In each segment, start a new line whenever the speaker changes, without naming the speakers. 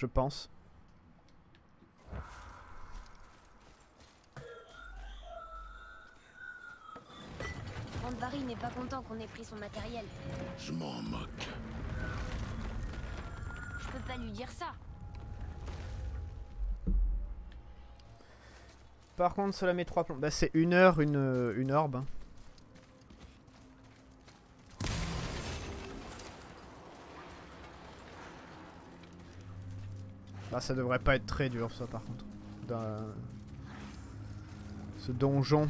Je pense.
N'est pas content qu'on ait pris son matériel.
Je m'en moque.
Je peux pas lui dire ça.
Par contre, cela met 3 plombs. Bah, c'est une heure, une, une orbe. Hein. Bah, ça devrait pas être très dur, ça, par contre. Ce donjon.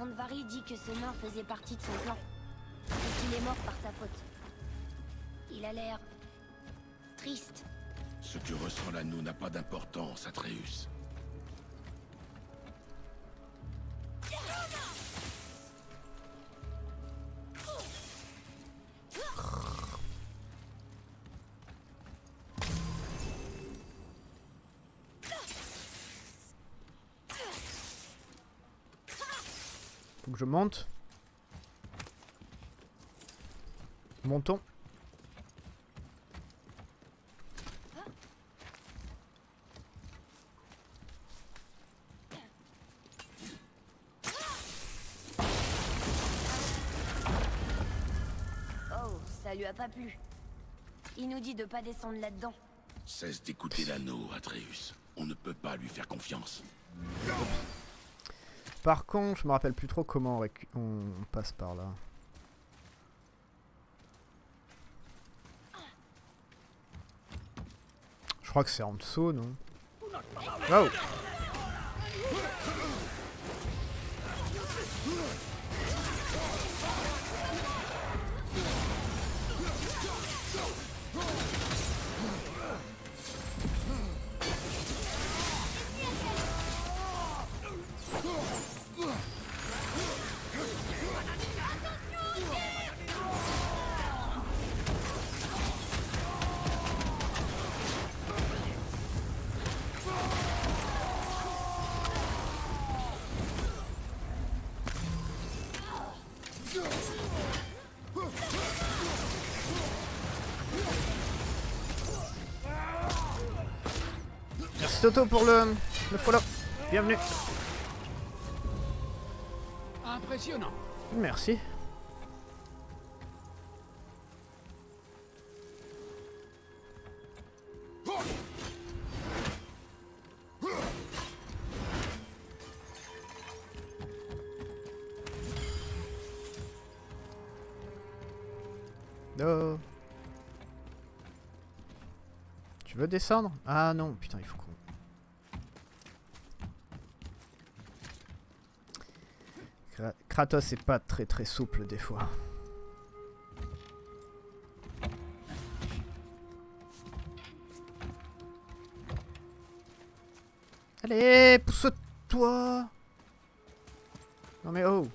Andvari dit que ce nain faisait partie de son plan. Et qu'il est mort par sa faute. Il a l'air... triste.
Ce que ressent l'anneau n'a pas d'importance, Atreus.
Je monte. Montons.
Oh, ça lui a pas plu. Il nous dit de pas descendre là-dedans.
Cesse d'écouter l'anneau, Atreus. On ne peut pas lui faire confiance.
Par contre, je me rappelle plus trop comment on, passe par là. Je crois que c'est en dessous, non? Oh Merci Toto pour le, le follow. Bienvenue.
Impressionnant.
Merci. Oh. Tu veux descendre? Ah non, putain, il faut qu'on... Kra- Kratos est pas très très souple des fois. Allez, pousse-toi Non mais oh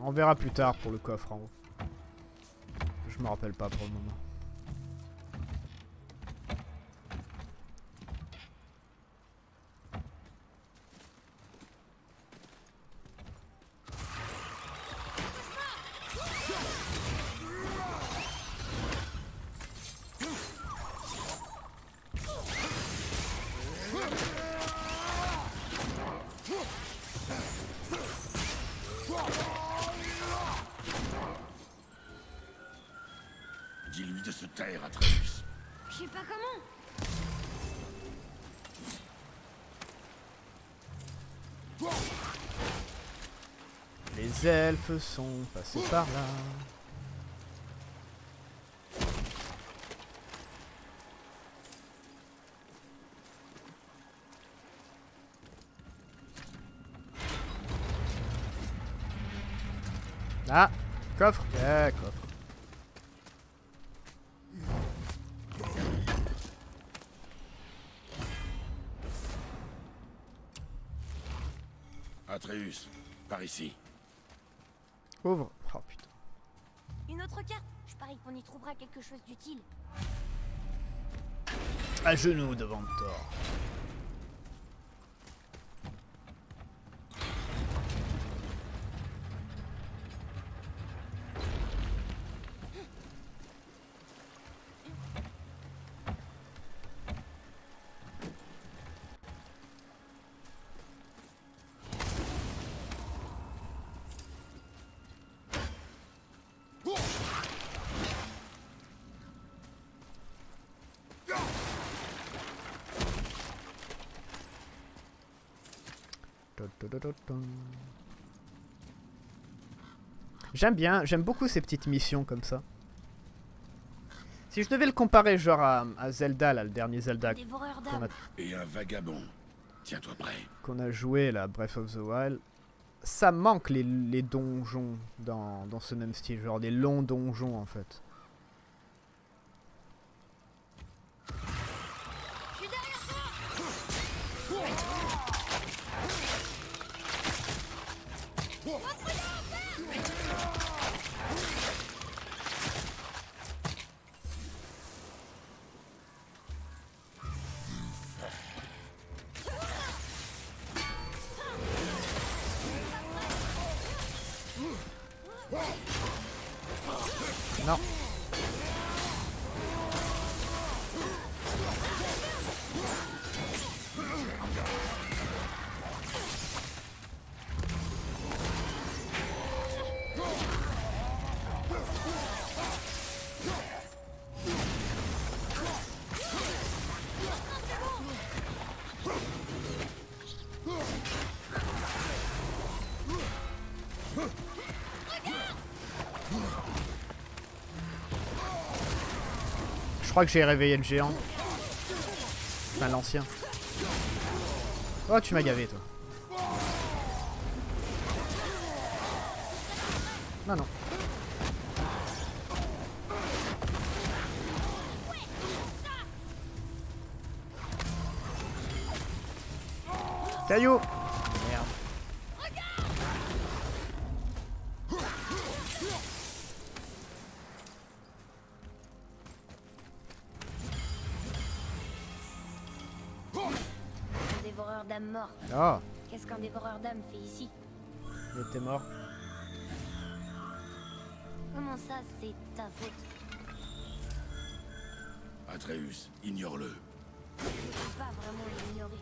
On verra plus tard pour le coffre en haut. Je me rappelle pas pour le moment.
Je sais pas comment.
Les elfes sont passés par là. Ah Coffre Eh, coffre.
Atreus, par ici.
Ouvre. Oh putain.
Une autre carte Je parie qu'on y trouvera quelque chose d'utile.
À genoux devant Thor. J'aime bien, j'aime beaucoup ces petites missions comme ça. Si je devais le comparer genre à, à Zelda, là, le dernier Zelda qu'on a,
d'âme.
Et un vagabond. Tiens-toi prêt.
qu'on a joué, là, Breath of the Wild, ça manque les, les donjons dans, dans ce même style, genre des longs donjons en fait. Crois que j'ai réveillé le géant. Enfin, l'ancien. Oh, tu m'as gavé, toi. Non, non. Caillou était mort.
Comment ça, c'est ta faute?
Atreus, ignore-le.
Je ne peux pas vraiment l'ignorer.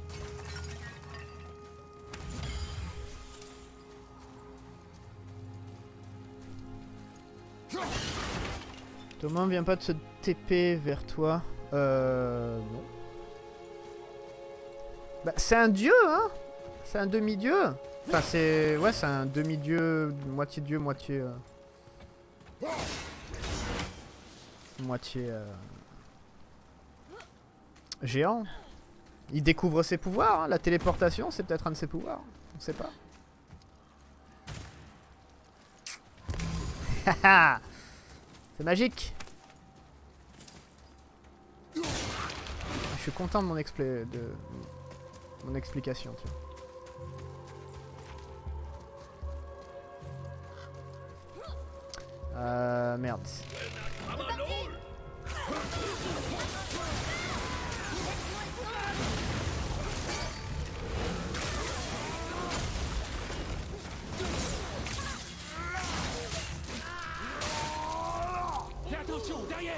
Thomas vient pas de se TP vers toi. Euh. Non. Bah, c'est un dieu, hein C'est un demi-dieu Enfin, c'est. Ouais, c'est un demi-dieu, moitié dieu, moitié. euh, Moitié. euh, Géant. Il découvre ses pouvoirs, hein. la téléportation, c'est peut-être un de ses pouvoirs. On sait pas. C'est magique Je suis content de mon, expli- de mon explication, tu vois. Euh, merde.
Attention, derrière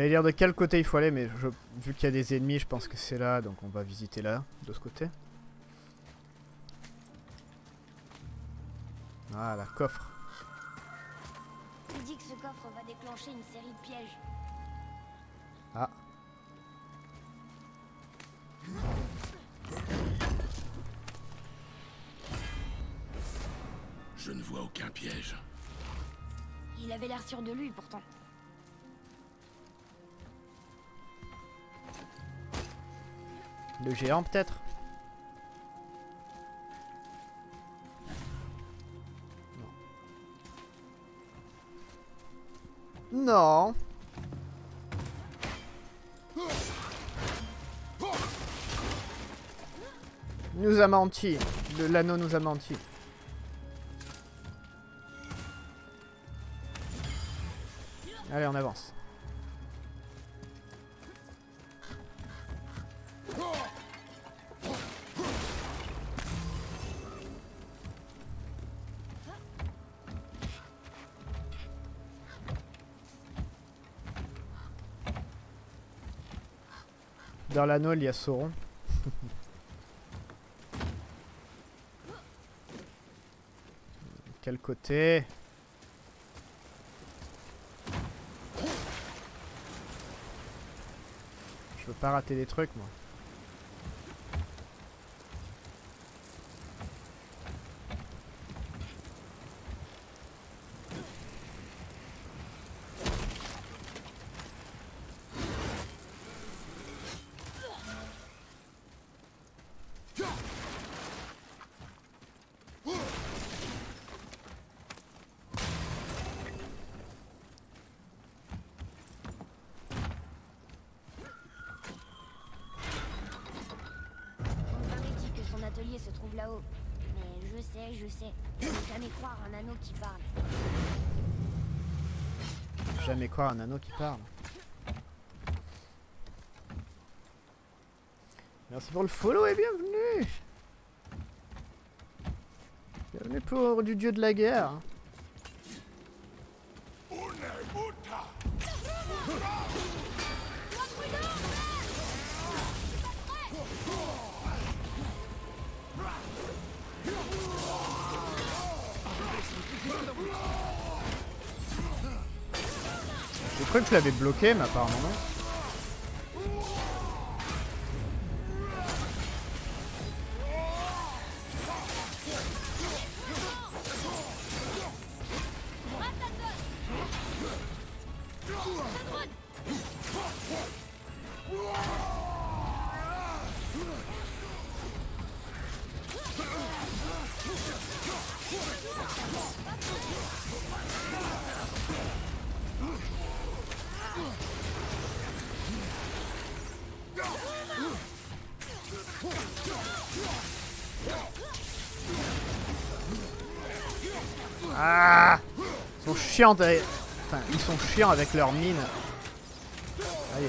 J'allais dire de quel côté il faut aller, mais je- vu qu'il y a des ennemis, je pense que c'est là, donc on va visiter là, de ce côté. Voilà, coffre.
Il dit que ce coffre va déclencher une série de pièges.
Ah.
Je ne vois aucun piège.
Il avait l'air sûr de lui pourtant.
Le géant peut-être Non. Nous a menti. L'anneau nous a menti. Allez, on avance. Dans l'anneau, il y a Sauron. Quel côté? Je veux pas rater des trucs, moi.
Henri dit se trouve là-haut. Mais je sais, je sais. Je jamais croire un anneau qui parle.
Jamais croire un anneau qui parle. Merci pour le follow et bienvenue Bienvenue pour du dieu de la guerre. L'avais bloqué, mais apparemment. Ils sont chiants avec leur mine. Aïe.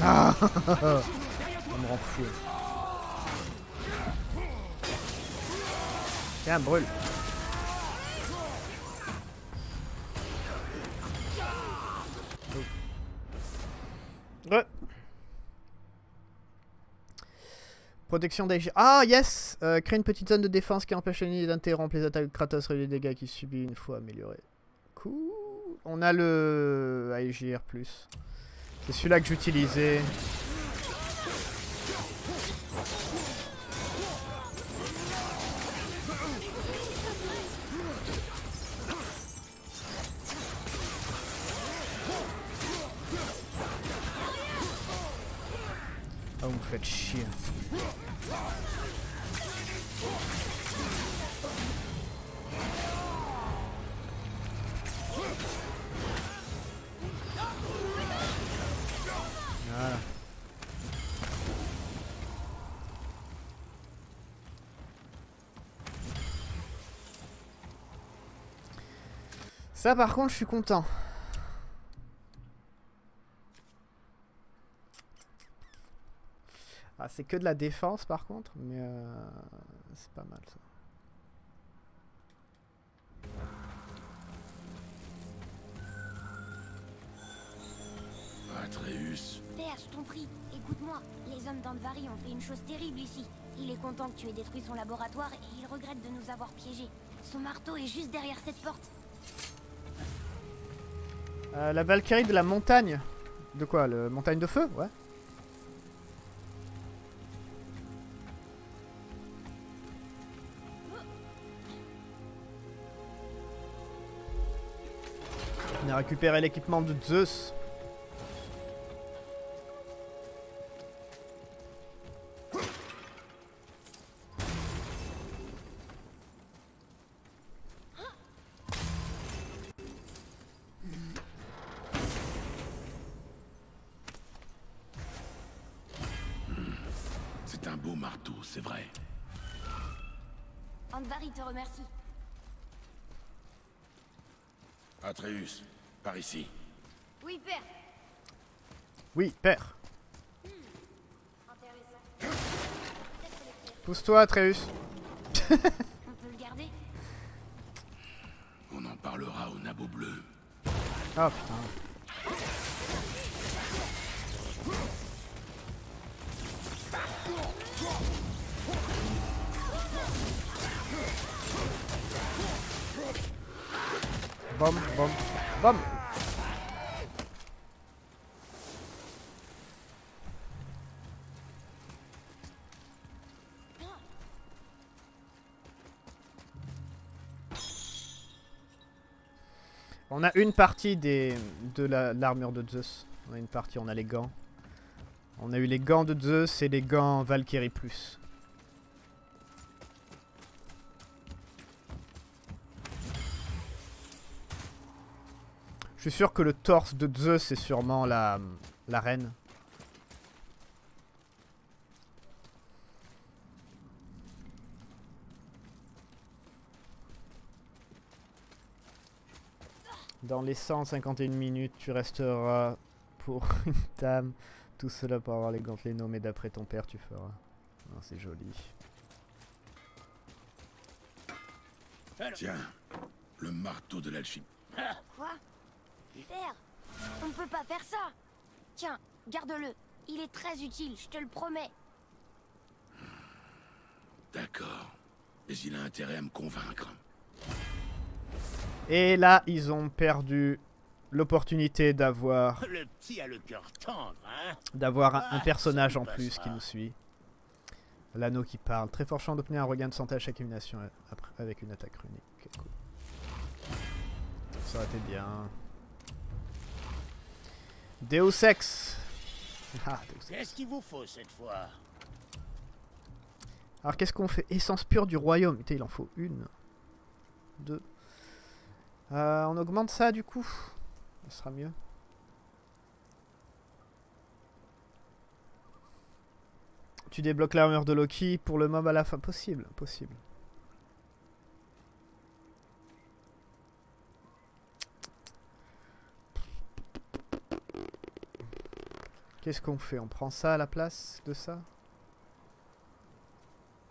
Ah Me rend fou. Tiens, brûle. Oh. Ouais. Protection des... Ah, yes euh, Crée une petite zone de défense qui empêche l'ennemi d'interrompre les attaques de Kratos et les dégâts qu'il subit une fois améliorés. Cool. On a le Aegir+. C'est celui-là que j'utilisais. faites chier. Voilà. Ça par contre je suis content. C'est que de la défense par contre, mais euh, c'est pas mal ça.
Atreus,
Père, je t'en prie, écoute-moi. Les hommes d'Andvari ont fait une chose terrible ici. Il est content que tu aies détruit son laboratoire et il regrette de nous avoir piégés. Son marteau est juste derrière cette porte.
Euh, la Valkyrie de la montagne. De quoi Le montagne de feu Ouais. On a récupéré l'équipement de Zeus.
Oui, père.
Pousse-toi, Atreus.
On
a une partie des, de la- l'armure de Zeus. On a une partie, on a les gants. On a eu les gants de Zeus et les gants Valkyrie Plus. Je suis sûr que le torse de Zeus est sûrement la reine. Dans les 151 minutes, tu resteras pour une dame. Tout cela pour avoir les gantelets nommés d'après ton père, tu feras. C'est joli.
Tiens, le marteau de l'alchimie.
Quoi? Père, on peut pas faire ça. Tiens, garde-le. Il est très utile, je te le promets.
D'accord. Mais il a intérêt à me convaincre.
Et là, ils ont perdu l'opportunité d'avoir
Le petit a le cœur tendre, hein
d'avoir un, un
Ah,
personnage en plus qui nous suit. L'anneau qui parle. Très fort chance d'obtenir un regain de santé à chaque élimination euh, avec une attaque runique. Cool. Ça aurait été bien. Deus Ex Ah, Deus.
Qu'est-ce qu'il vous faut cette fois?
Alors qu'est-ce qu'on fait? Essence pure du royaume. Putain, il en faut une. Deux. Euh, on augmente ça du coup. Ça sera mieux. Tu débloques l'armure de Loki pour le mob à la fin. Possible, possible. Qu'est-ce qu'on fait? On prend ça à la place de ça?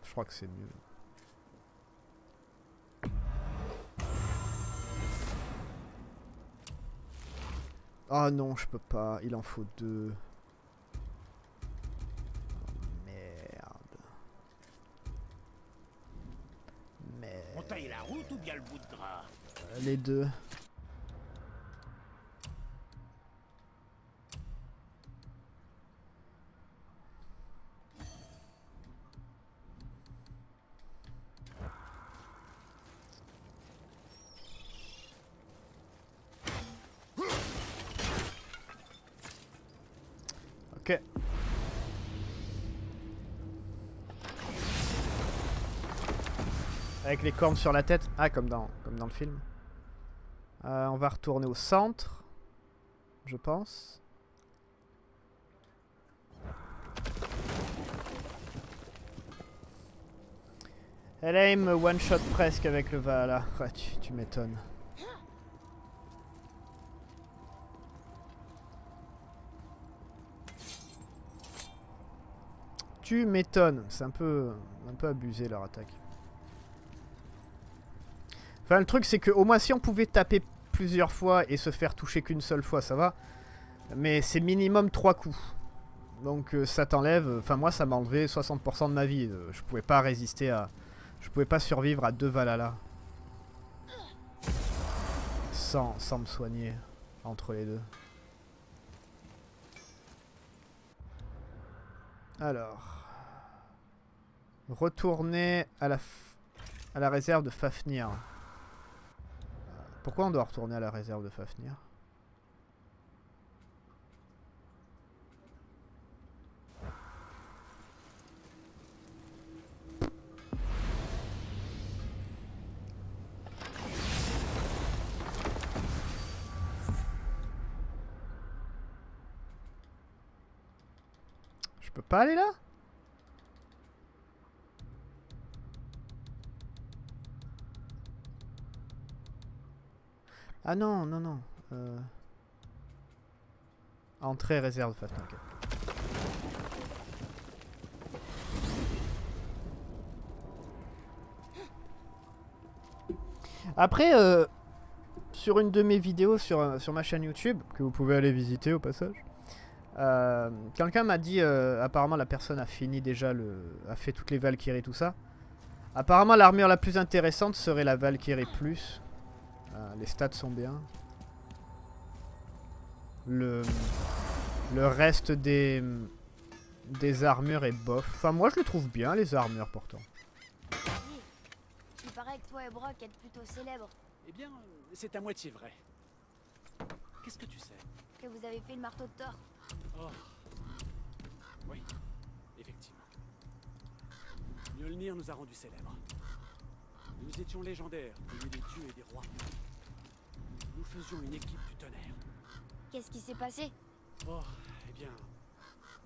Je crois que c'est mieux. Oh non, je peux pas. Il en faut deux. Oh, merde.
On
Merde.
taille la route ou bien le bout de gras?
Les deux. Avec les cornes sur la tête. Ah, comme dans, le film. Euh, on va retourner au centre. Je pense. Elle aime one shot presque avec le Valhalla. Tu, tu m'étonnes. Tu m'étonnes. C'est un peu, un peu abusé leur attaque. Enfin, le truc, c'est que au moins, si on pouvait taper plusieurs fois et se faire toucher qu'une seule fois, ça va. Mais c'est minimum 3 coups. Donc euh, ça t'enlève... Enfin, moi, ça m'a enlevé 60% de ma vie. Euh, je pouvais pas résister à... Je pouvais pas survivre à deux Valhalla. Sans, sans me soigner entre les deux. Alors... Retourner à la, à la réserve de Fafnir. Pourquoi on doit retourner à la réserve de Fafnir? Je peux pas aller là? Ah non, non, non. Euh... Entrée réserve ok. Après, euh, sur une de mes vidéos sur, euh, sur ma chaîne YouTube, que vous pouvez aller visiter au passage, euh, quelqu'un m'a dit, apparemment la personne a fini déjà, le, a fait toutes les Valkyries et tout ça. Apparemment l'armure la plus intéressante serait la Valkyrie Plus. Euh, les stats sont bien. Le, le reste des, des armures est bof. Enfin moi je le trouve bien les armures pourtant.
Il paraît que toi et Brock êtes plutôt célèbres,
Eh bien, c'est à moitié vrai. Qu'est-ce que tu sais?
Que vous avez fait le marteau de Thor.
Oh. Oui, effectivement. Mjolnir nous a rendus célèbres. Nous étions légendaires, venus des dieux et des rois. Nous faisions une équipe du tonnerre.
Qu'est-ce qui s'est passé?
Oh, eh bien,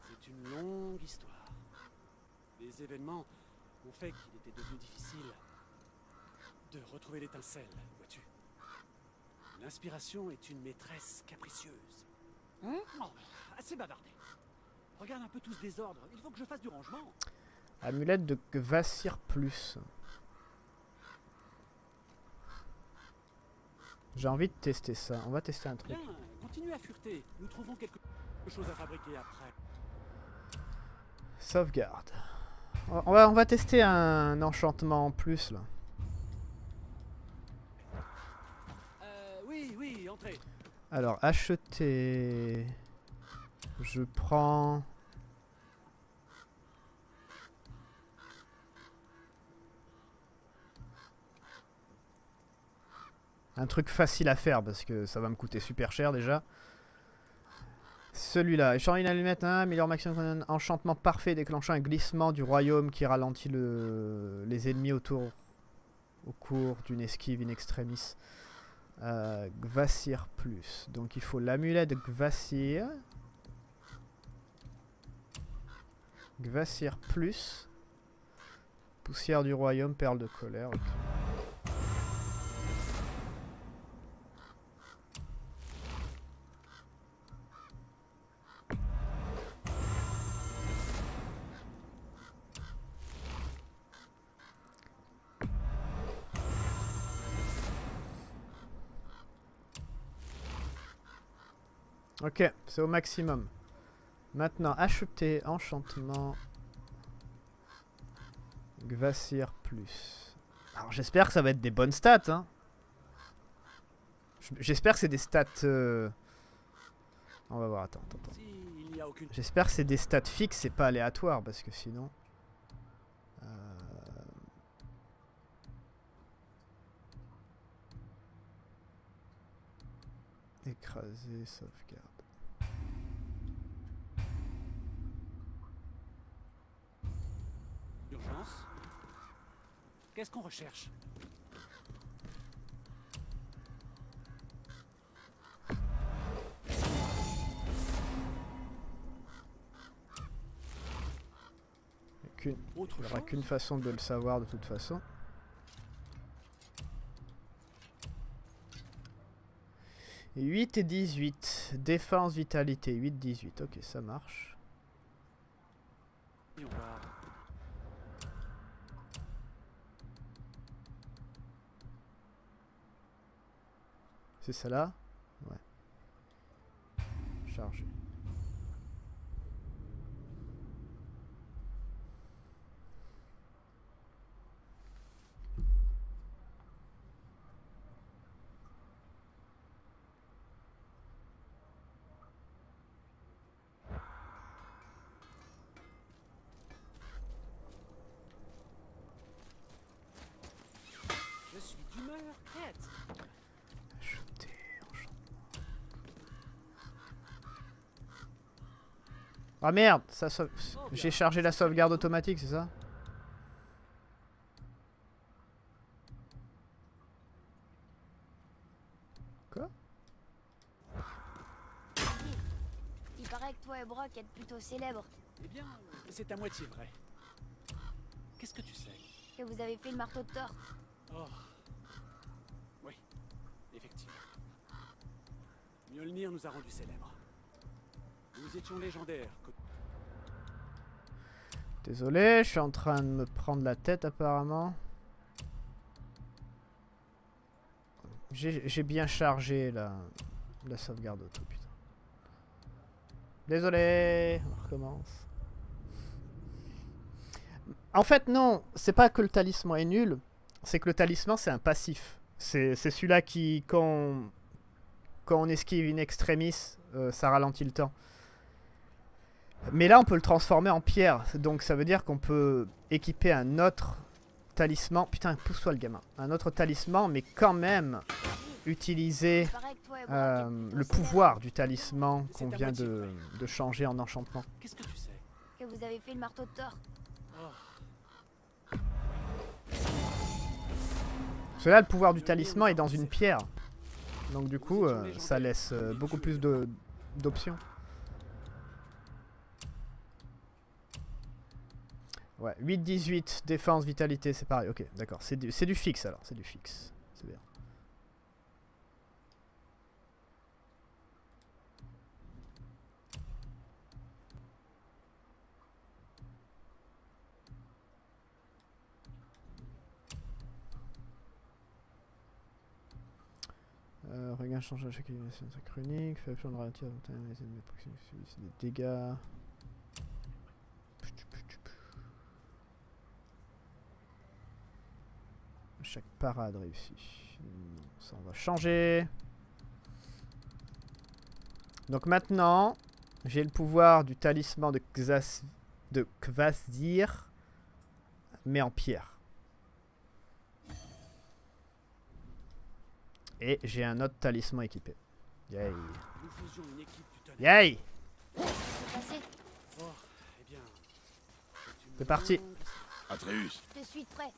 c'est une longue histoire. Les événements ont fait qu'il était devenu difficile de retrouver l'étincelle, vois-tu. L'inspiration est une maîtresse capricieuse.
Hein?
Oh, assez bavardé. Regarde un peu tout ce désordre. Il faut que je fasse du rangement.
Amulette de Vassir Plus. J'ai envie de tester ça. On va tester un truc.
Bien, continue à fureter. Nous trouvons quelque chose à fabriquer après.
Sauvegarde. On on va, on va tester un enchantement en plus là.
Euh, oui, oui, entrez.
Alors, acheter. Je prends. Un truc facile à faire parce que ça va me coûter super cher déjà. Celui-là, échanger une allumette, hein, meilleur maximum enchantement parfait déclenchant un glissement du royaume qui ralentit le, les ennemis autour au cours d'une esquive in extremis. Euh, Gvasir plus. Donc il faut l'amulette de Gvasir. Gvasir plus. Poussière du royaume, perle de colère. Ok, c'est au maximum. Maintenant, acheter enchantement. Gvasir plus. Alors j'espère que ça va être des bonnes stats. Hein. J'espère que c'est des stats... euh, On va voir, attends, attends, attends. J'espère que c'est des stats fixes et pas aléatoires parce que sinon... Écraser, sauvegarde.
Urgence Qu'est-ce qu'on recherche?
Il n'y aura qu'une façon de le savoir de toute façon. 8 et 18. Défense, vitalité. 8, 18. Ok, ça marche. C'est ça là? Ouais. Chargé. Ah merde, ça sauve- j'ai chargé la sauvegarde automatique, c'est ça
Il paraît que toi et Brock êtes plutôt célèbres,
Eh bien, c'est à moitié vrai. Qu'est-ce que tu sais
que vous avez fait le marteau de Thor.
Oh. Oui, effectivement. Mjolnir nous a rendus célèbres.
Désolé, je suis en train de me prendre la tête apparemment. J'ai bien chargé la, sauvegarde auto. Désolé, on recommence. En fait, non, c'est pas que le talisman est nul, c'est que le talisman c'est un passif. C'est celui-là qui, quand on, quand on esquive in extremis, euh, ça ralentit le temps. Mais là, on peut le transformer en pierre. Donc, ça veut dire qu'on peut équiper un autre talisman. Putain, pousse-toi le gamin. Un autre talisman, mais quand même utiliser euh, le pouvoir du talisman qu'on vient de, changer en enchantement.
Qu'est-ce que tu sais?
Que vous avez fait le marteau de Thor.
Cela, le pouvoir du talisman est dans une pierre. Donc, du coup, euh, ça laisse euh, beaucoup plus de- d'options. Ouais, 8-18, défense, vitalité, c'est pareil. Ok, d'accord. C'est du, du fixe alors, c'est du fixe. C'est bien. Euh, change à chaque élimination de sa chronique. Fait option de ralentir les ennemis proximés subissent des dégâts. Chaque parade réussie. Non, ça on va changer. Donc maintenant, j'ai le pouvoir du talisman de, Xas de mais en pierre. Et j'ai un autre talisman équipé. Yay. Yay
C'est
Oh, eh
parti.
Atreus,
prêt.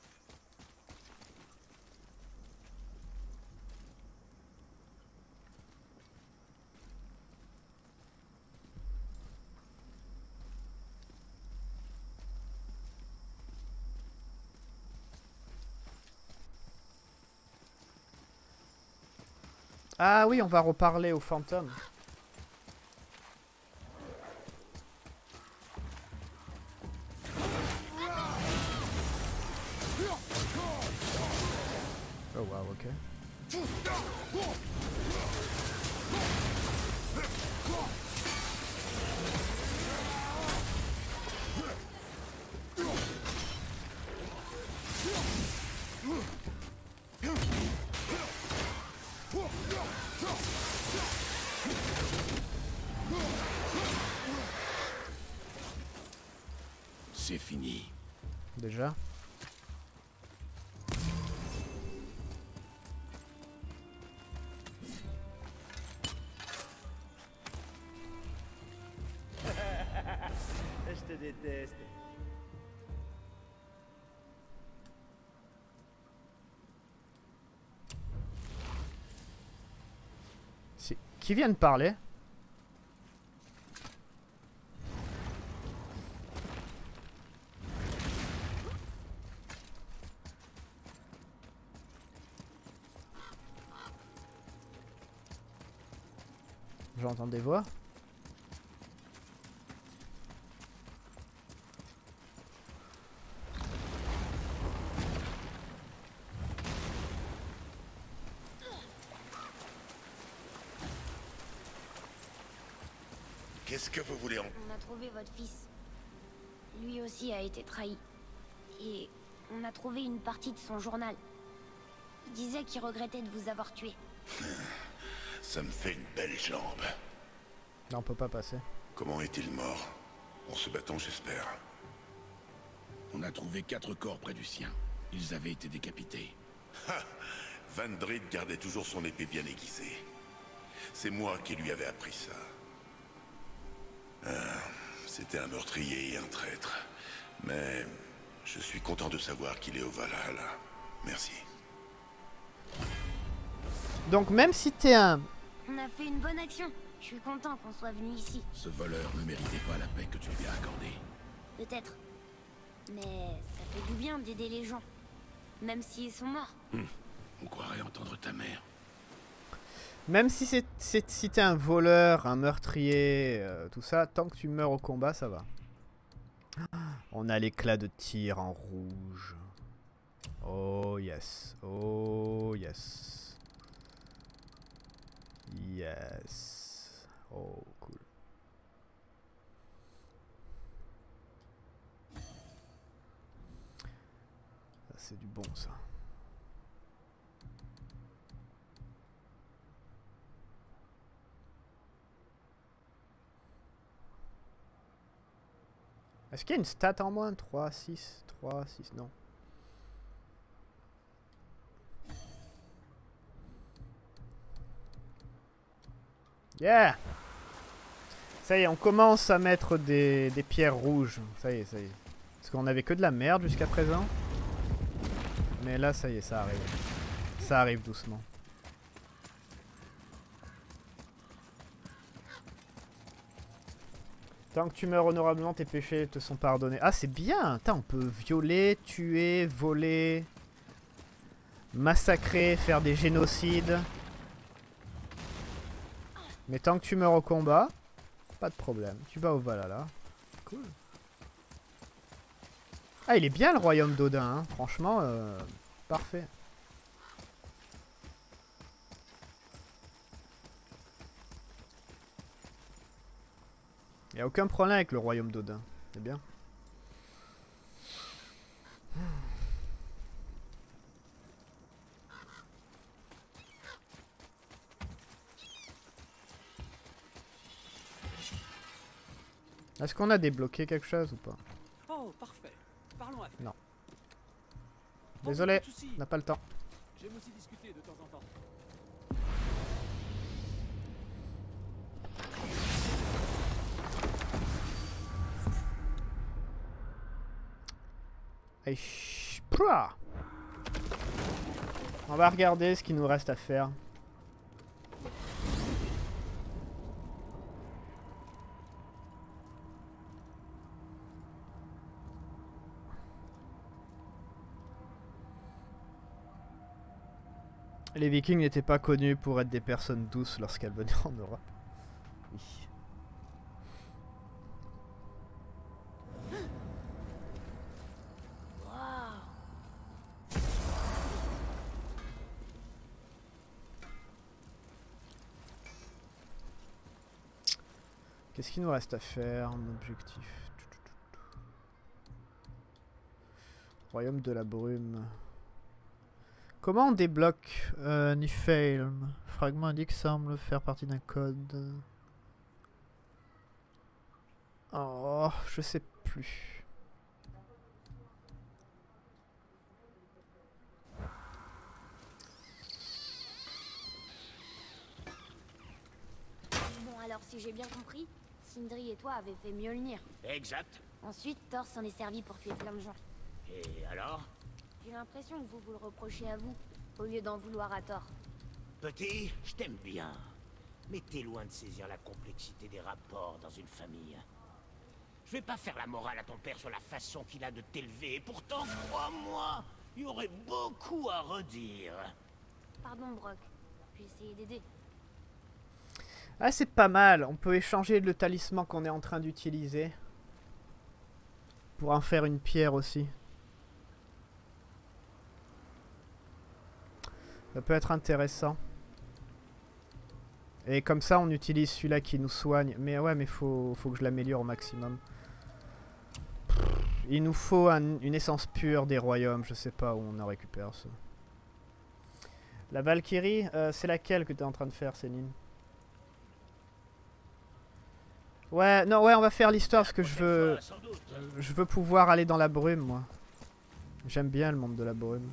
Ah oui, on va reparler au fantôme. Oh wow, ok. Déjà.
Je te déteste.
Qui vient de parler? J'entends des voix.
Qu'est-ce que vous voulez en...
On a trouvé votre fils. Lui aussi a été trahi. Et on a trouvé une partie de son journal. Il disait qu'il regrettait de vous avoir tué.
Ça me fait une belle jambe.
Non, on peut pas passer.
Comment est-il mort? En se battant, j'espère.
On a trouvé quatre corps près du sien. Ils avaient été décapités.
Van Dried gardait toujours son épée bien aiguisée. C'est moi qui lui avais appris ça. Ah, C'était un meurtrier et un traître. Mais je suis content de savoir qu'il est au Valhalla. Merci.
Donc même si t'es un...
On a fait une bonne action. Je suis content qu'on soit venu ici.
Ce voleur ne méritait pas la paix que tu lui as accordée.
Peut-être. Mais ça fait du bien d'aider les gens. Même s'ils sont morts.
On croirait entendre ta mère.
Même si c'est c'est- si t'es un voleur, un meurtrier, euh, tout ça, tant que tu meurs au combat, ça va. On a l'éclat de tir en rouge. Oh yes. Oh yes. Yes. Oh cool. C'est du bon ça. Est-ce qu'il y a une stat en moins? 3, 6, 3, 6, non. Yeah Ça y est, on commence à mettre des, pierres rouges. Ça y est, ça y est. Parce qu'on avait que de la merde jusqu'à présent. Mais là, ça y est, ça arrive. Ça arrive doucement. Tant que tu meurs honorablement, tes péchés te sont pardonnés. Ah, c'est bien on peut violer, tuer, voler, massacrer, faire des génocides. Mais tant que tu meurs au combat, pas de problème. Tu vas au Valhalla. Cool. Ah, il est bien le royaume d'Odin, hein. franchement, euh, parfait. Il a aucun problème avec le royaume d'Odin. C'est bien. Est-ce qu'on a débloqué quelque chose ou pas
Oh, parfait. Parlons à
Non. Désolé, on n'a pas le temps.
J'aime aussi discuter de temps en
On va regarder ce qu'il nous reste à faire. Les Vikings n'étaient pas connus pour être des personnes douces lorsqu'elles venaient en Europe. Oui. Qu'est-ce qu'il nous reste à faire en objectif? Royaume de la brume. Comment on débloque euh, Fragment indique semble faire partie d'un code. Oh, je sais plus.
Bon, alors si j'ai bien compris, Sindri et toi avez fait Mjolnir.
Exact.
Ensuite, Thor s'en est servi pour tuer plein de gens.
Et alors?
J'ai l'impression que vous vous le reprochez à vous, au lieu d'en vouloir à Thor.
Petit, je t'aime bien. Mais t'es loin de saisir la complexité des rapports dans une famille. Je vais pas faire la morale à ton père sur la façon qu'il a de t'élever. Et pourtant, crois-moi, il y aurait beaucoup à redire.
Pardon, Brock. J'ai essayé d'aider.
Ah, c'est pas mal. On peut échanger le talisman qu'on est en train d'utiliser. Pour en faire une pierre aussi. Ça peut être intéressant. Et comme ça, on utilise celui-là qui nous soigne. Mais ouais, mais faut, faut que je l'améliore au maximum. Il nous faut un- une essence pure des royaumes. Je sais pas où on en récupère ça. La Valkyrie, euh, c'est laquelle que tu es en train de faire, Céline? Ouais, non, ouais, on va faire l'histoire parce que je veux, je veux pouvoir aller dans la brume, moi. J'aime bien le monde de la brume.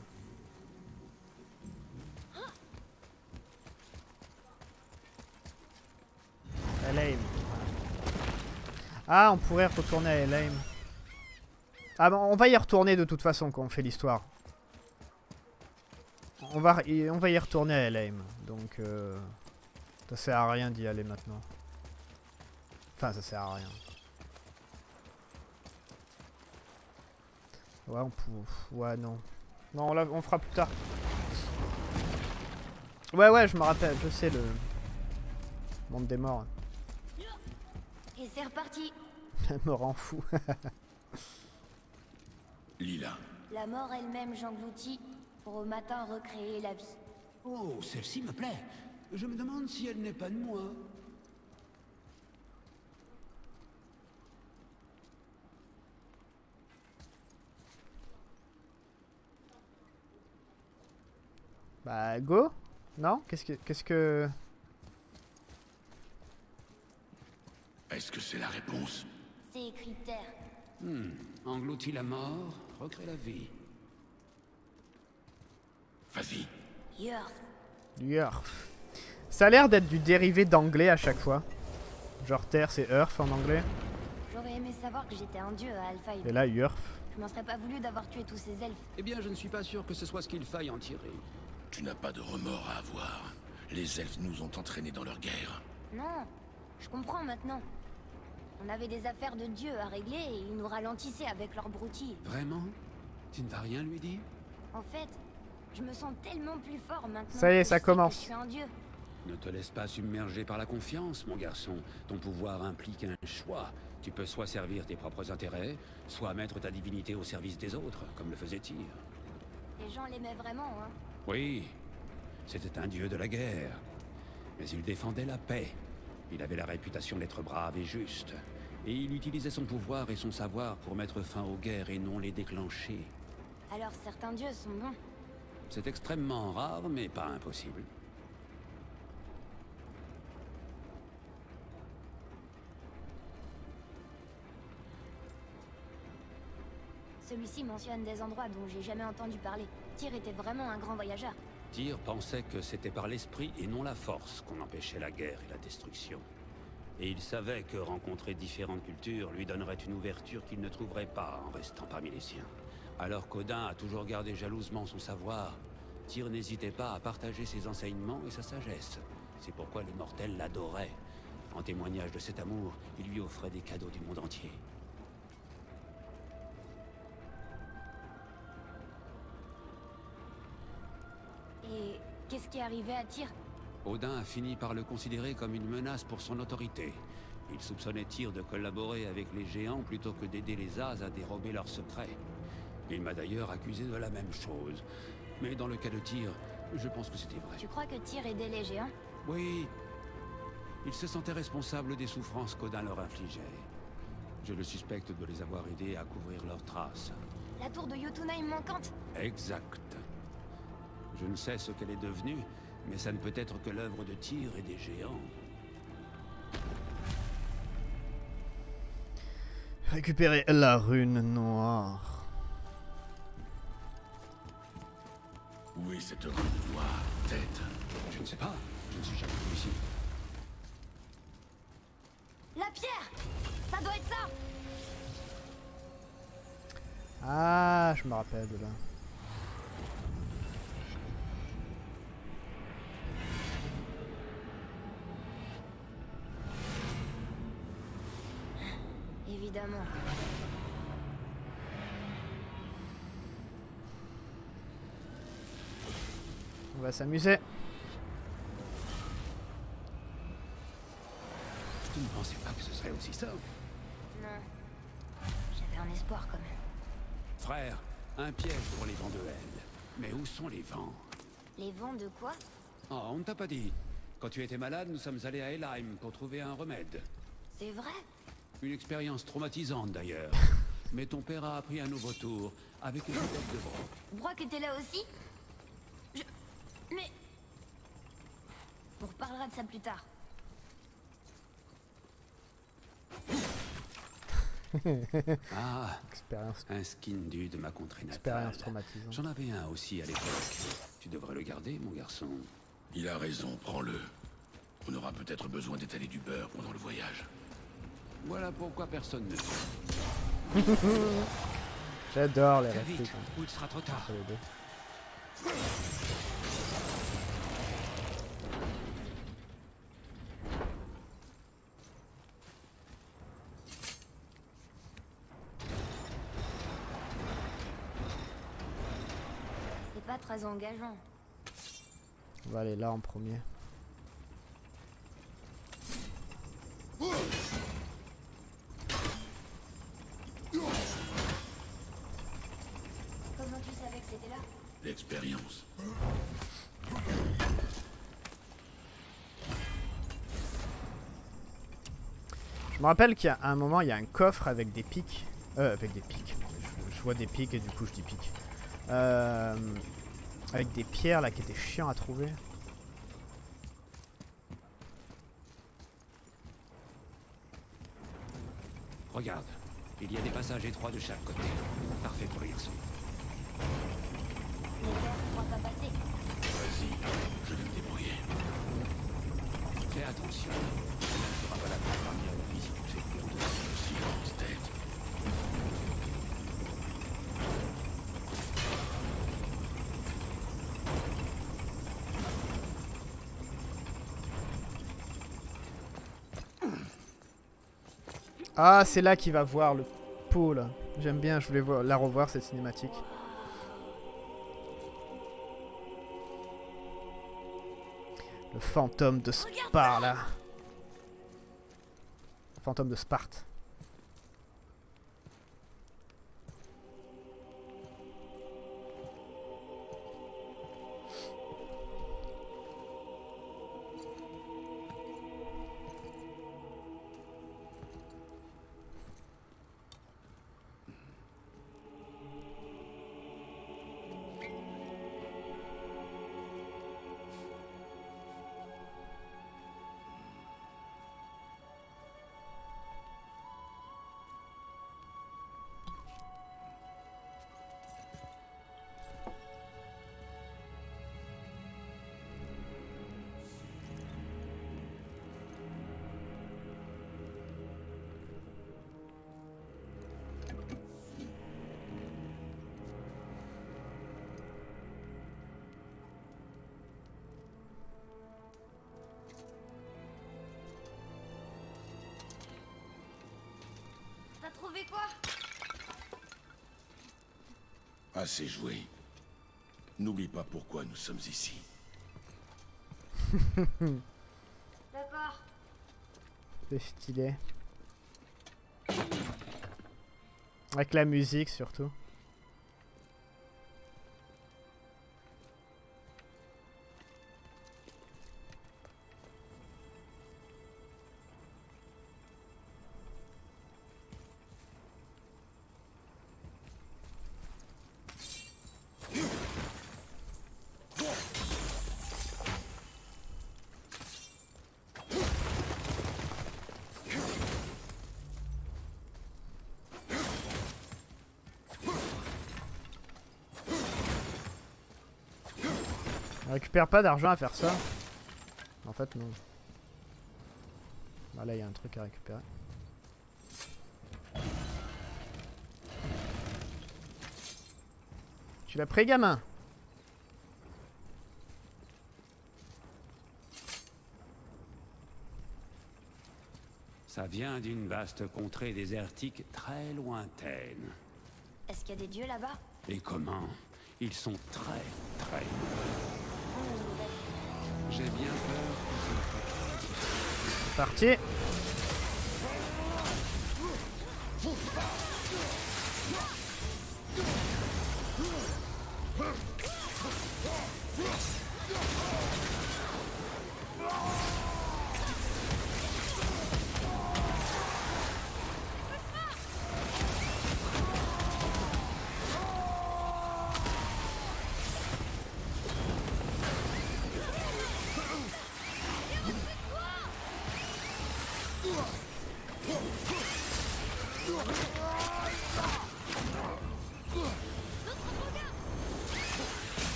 Ah, on pourrait retourner à Elheim. Ah bon, on va y retourner de toute façon quand on fait l'histoire. On va, y- retourner à Elheim. Donc, euh, ça sert à rien d'y aller maintenant. Enfin, ça sert à rien. Ouais, on peut... Ouais, non. Non, on, on fera plus tard. Ouais, ouais, je me rappelle, je sais le... Monde des morts.
Et c'est reparti.
Elle me rend fou.
Lila,
La mort elle-même j'engloutis pour au matin recréer la vie.
Oh, celle-ci me plaît. Je me demande si elle n'est pas de moi.
bah, go? Non? Qu'est-ce que... Qu'est-ce que...
Est-ce que c'est la réponse
C'est écrit terre.
Hmm. Engloutis la mort, recrée la vie. Vas-y.
Yurf.
Earth. Ça a l'air d'être du dérivé d'anglais à chaque fois. Genre Terre, c'est Earth en anglais.
J'aurais aimé savoir que j'étais un dieu à Alphaïd.
Et là, Earth.
Je m'en serais pas voulu d'avoir tué tous ces elfes.
Eh bien, je ne suis pas sûr que ce soit ce qu'il faille en tirer.
Tu n'as pas de remords à avoir. Les elfes nous ont entraînés dans leur guerre.
Non, je comprends maintenant. On avait des affaires de dieu à régler et ils nous ralentissaient avec leurs broutilles.
Vraiment? Tu ne vas rien lui dire?
En fait, je me sens tellement plus fort maintenant.
Ça y est,
que
ça commence.
Je suis un dieu.
Ne te laisse pas submerger par la confiance, mon garçon. Ton pouvoir implique un choix. Tu peux soit servir tes propres intérêts, soit mettre ta divinité au service des autres, comme le faisait Tyr.
Les gens l'aimaient vraiment, hein.
Oui, c'était un dieu de la guerre. Mais il défendait la paix. Il avait la réputation d'être brave et juste. Et il utilisait son pouvoir et son savoir pour mettre fin aux guerres et non les déclencher.
Alors certains dieux sont bons.
C'est extrêmement rare, mais pas impossible.
Celui-ci mentionne des endroits dont j'ai jamais entendu parler. Tyr était vraiment un grand voyageur.
Tyr pensait que c'était par l'esprit et non la force qu'on empêchait la guerre et la destruction. Et il savait que rencontrer différentes cultures lui donnerait une ouverture qu'il ne trouverait pas en restant parmi les siens. Alors qu'Odin a toujours gardé jalousement son savoir, Tyr n'hésitait pas à partager ses enseignements et sa sagesse. C'est pourquoi les mortels l'adoraient. En témoignage de cet amour, il lui offrait des cadeaux du monde entier.
Et qu'est-ce qui est arrivé à Tyr?
Odin a fini par le considérer comme une menace pour son autorité. Il soupçonnait Tyr de collaborer avec les géants plutôt que d'aider les As à dérober leurs secrets. Il m'a d'ailleurs accusé de la même chose. Mais dans le cas de Tyr, je pense que c'était vrai.
Tu crois que Tyr aidait les géants?
Oui. Il se sentait responsable des souffrances qu'Odin leur infligeait. Je le suspecte de les avoir aidés à couvrir leurs traces.
La tour de Jotunheim manquante
Exact. Je ne sais ce qu'elle est devenue, mais ça ne peut être que l'œuvre de Tyr et des géants.
Récupérer la rune noire.
Où est cette rune noire, tête?
Je ne sais pas. Je ne suis jamais venu ici.
La pierre Ça doit être ça
Ah, je me rappelle de là.
Évidemment.
On va s'amuser.
Je ne pensais pas que ce serait aussi simple?
Non. J'avais un espoir quand même.
Frère, un piège pour les vents de haine. Mais où sont les vents?
Les vents de quoi?
Oh, on ne t'a pas dit. Quand tu étais malade, nous sommes allés à Elheim pour trouver un remède.
C'est vrai?
Une expérience traumatisante d'ailleurs. Mais ton père a appris un nouveau tour avec une méthode de Brock.
Brock était là aussi Je... Mais... On reparlera de ça plus tard.
Ah,
Expérience,
un skin du de ma contrée natale.
expérience traumatisante.
J'en avais un aussi à l'époque. Tu devrais le garder, mon garçon.
Il a raison, prends-le. On aura peut-être besoin d'étaler du beurre pendant le voyage.
Voilà pourquoi personne ne.
J'adore les répliques
ou il sera trop tard.
entre les deux.
C'est pas très engageant.
On va aller là en premier. Je me rappelle qu'il y a un moment, il y a un coffre avec des pics. Euh, avec des pics. Je, je vois des pics et du coup je dis pics. Euh, avec des pierres là qui étaient chiants à trouver.
Regarde, il y a des passages étroits de chaque côté. Parfait pour le garçon.
Mon père ne pourra pas passer.
Vas-y, je vais me débrouiller.
Fais attention. Cela ne sera pas la première vie si tu te fais perdre.
Silence, tête.
Ah, c'est là qu'il va voir le pot là. J'aime bien, je voulais voir, la revoir cette cinématique. Le fantôme de Sparte là. Le fantôme de Sparte.
Assez joué. N'oublie pas pourquoi nous sommes ici.
D'accord.
C'est stylé. Avec la musique surtout. On récupère pas d'argent à faire ça. En fait, non. Ah, là, il y a un truc à récupérer. Tu l'as pris, gamin?
Ça vient d'une vaste contrée désertique très lointaine.
Est-ce qu'il y a des dieux là-bas?
Et comment? Ils sont très, très J'ai bien peur
parti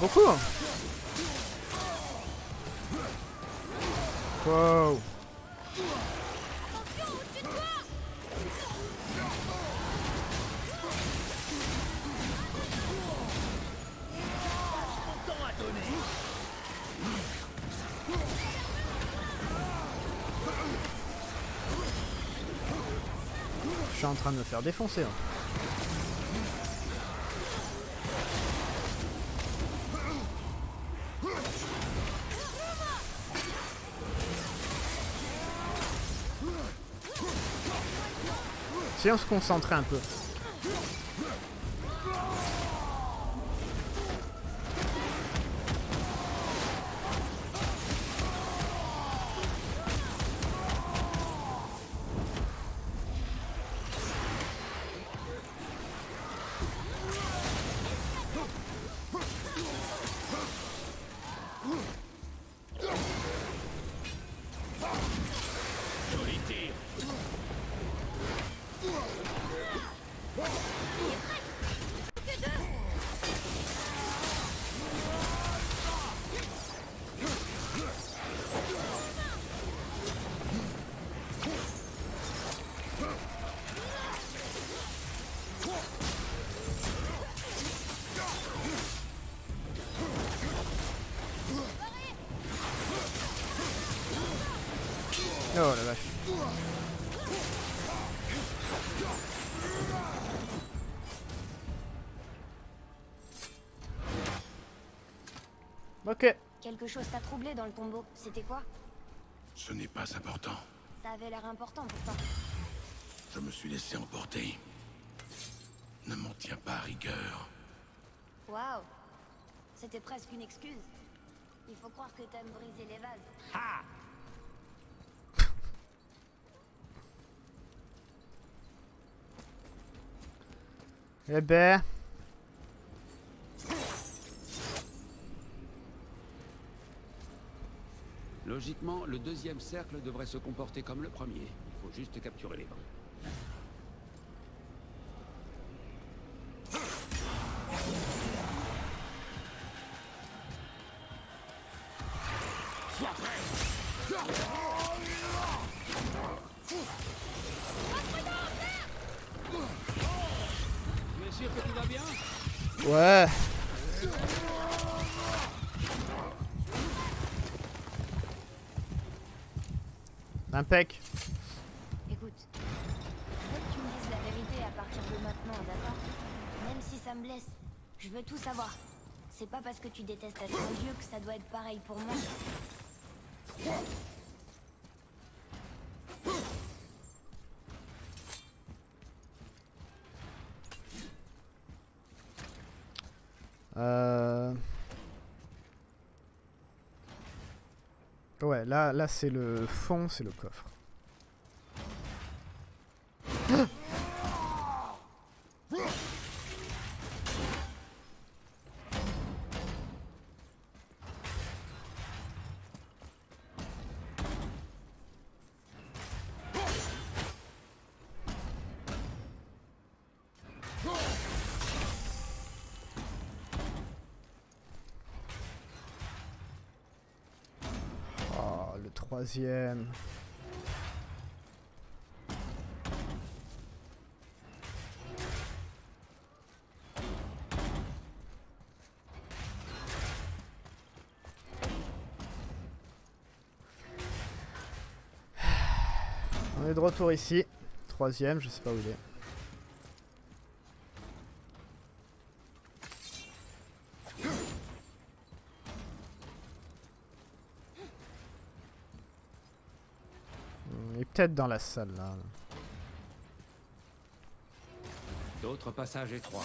beaucoup hein. Wow Je suis en train de me faire défoncer. hein. Si on se concentrait un peu.
Quelque chose t'a troublé dans le tombeau. C'était quoi?
Ce n'est pas important.
Ça avait l'air important pour toi.
Je me suis laissé emporter. Ne m'en tiens pas à rigueur.
Waouh C'était presque une excuse. Il faut croire que t'aimes briser les vases.
Ha
Eh ben.
Logiquement, le deuxième cercle devrait se comporter comme le premier. Il faut juste capturer les vents.
Écoute, je veux que tu me dises la vérité à partir de maintenant, d'accord? Même si ça me blesse, je veux tout savoir. C'est pas parce que tu détestes être un dieu que ça doit être pareil pour moi.
Là, là c'est le fond, c'est le coffre. Troisième. On est de retour ici. Troisième, je sais pas où il est. Dans la salle là.
D'autres passages étroits.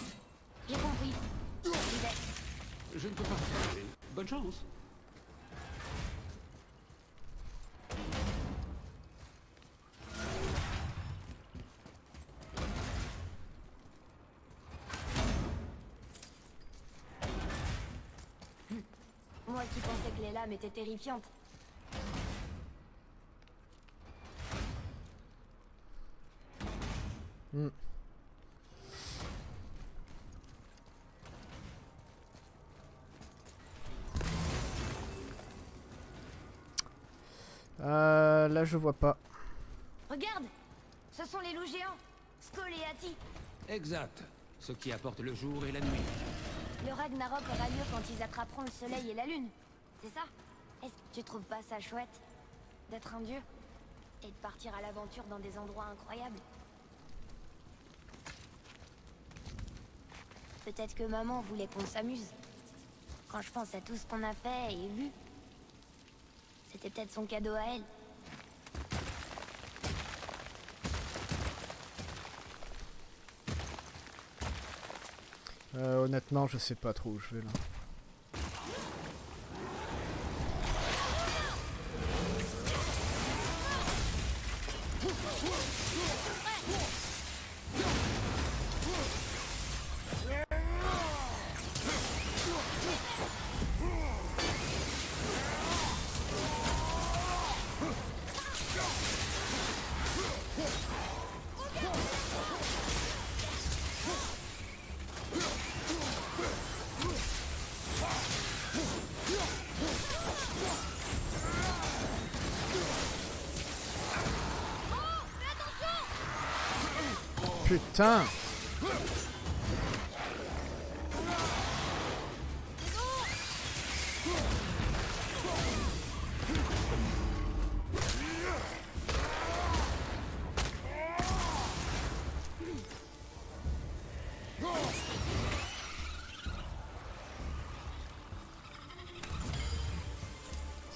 J'ai compris.
Je ne peux pas. Bonne chance.
Moi qui pensais que les lames étaient terrifiantes.
Mm. Euh, là, je vois pas.
Regarde Ce sont les loups géants Skoll et Hati
Exact. Ce qui apporte le jour et la nuit.
Le Ragnarok aura lieu quand ils attraperont le soleil et la lune. C'est ça? Est-ce que tu trouves pas ça chouette? D'être un dieu Et de partir à l'aventure dans des endroits incroyables? Peut-être que maman voulait qu'on s'amuse. Quand je pense à tout ce qu'on a fait et vu, c'était peut-être son cadeau à elle.
Euh, honnêtement, je sais pas trop où je vais là. C'est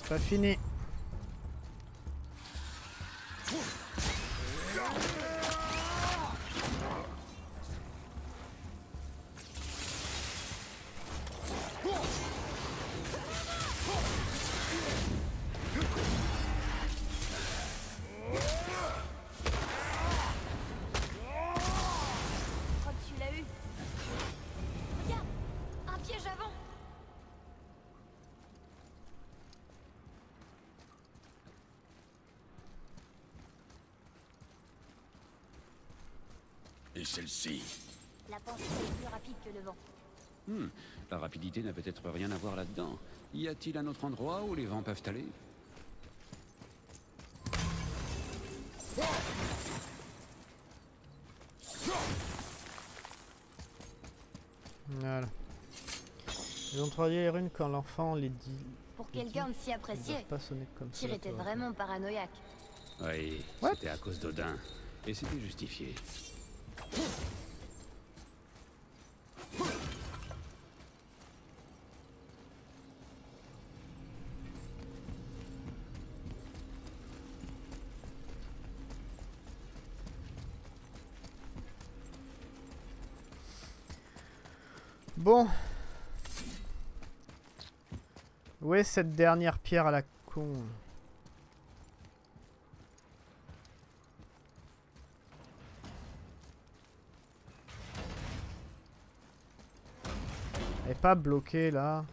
pas fini.
Et celle-ci
La pensée est plus rapide que le vent.
Hmm, La rapidité n'a peut-être rien à voir là-dedans. Y a-t-il un autre endroit où les vents peuvent aller?
Voilà. Ils ont travaillé les runes quand l'enfant les dit.
Pour quelqu'un de si apprécié,
doivent pas sonner comme ça.
Tyr était vraiment paranoïaque.
Oui, c'était à cause d'Odin. Et c'était justifié.
Bon. Où est cette dernière pierre à la con? Pas bloquée là.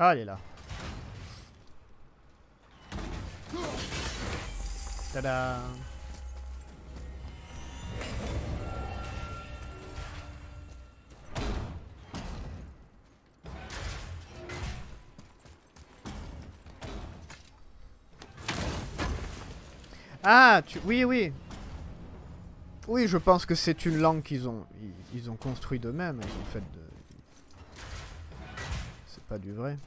Ah, elle là. Tada Ah, tu... oui, oui. Oui, je pense que c'est une langue qu'ils ont, ils, ont construit d'eux-mêmes. Ils ont fait de. C'est pas du vrai.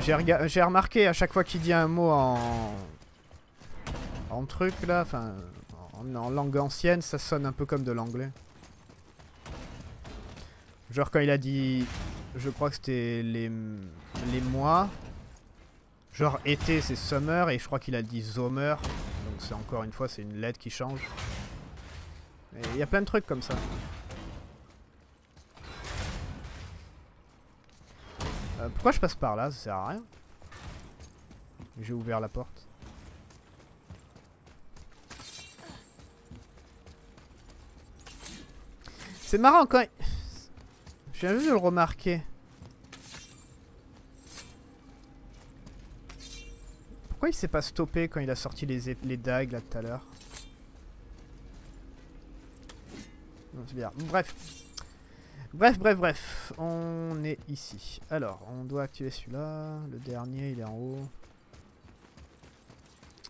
J'ai remarqué à chaque fois qu'il dit un mot en truc là, enfin en, langue ancienne, ça sonne un peu comme de l'anglais. Genre quand il a dit, je crois que c'était les les mois. Genre été c'est summer et je crois qu'il a dit zomer. Donc c'est encore une fois c'est une lettre qui change. Il y a plein de trucs comme ça. Euh, pourquoi je passe par là? Ça sert à rien. J'ai ouvert la porte. C'est marrant quand... Je viens de le remarquer. Pourquoi il s'est pas stoppé quand il a sorti les, les dagues là tout à l'heure? C'est bien. Bref. Bref, bref, bref. On est ici. Alors, on doit activer celui-là. Le dernier, il est en haut.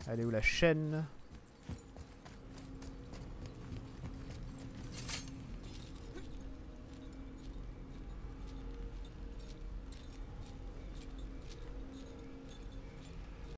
Elle est où la chaîne?